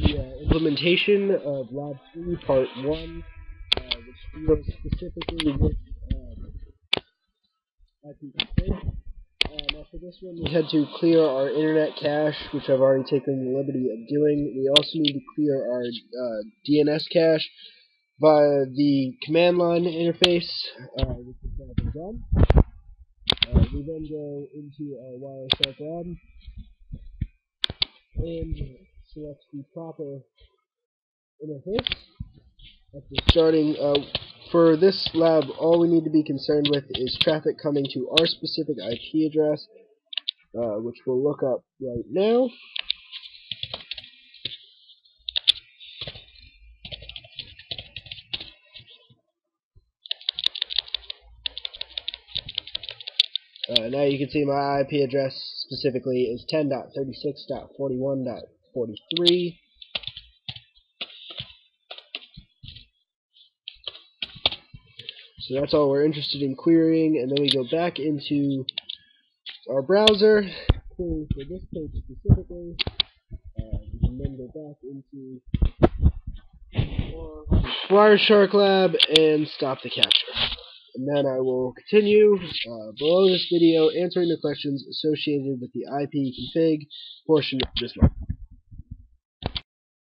the uh, implementation of Lab 3 Part 1, uh, which deals specifically with um, IP. Uh, for this one, we had to clear our internet cache, which I've already taken the liberty of doing. We also need to clear our uh, DNS cache via the command line interface, uh, which has now done. Uh, we then go into our Wireshark lab and select the proper interface. After starting, uh, for this lab, all we need to be concerned with is traffic coming to our specific IP address, uh, which we'll look up right now. Uh, now you can see my IP address specifically is 10.36.41.43. So that's all we're interested in querying, and then we go back into our browser, query for this page specifically. Uh, can then go back into Wireshark Lab and stop the capture. And then I will continue uh, below this video answering the questions associated with the IP config portion of this lab.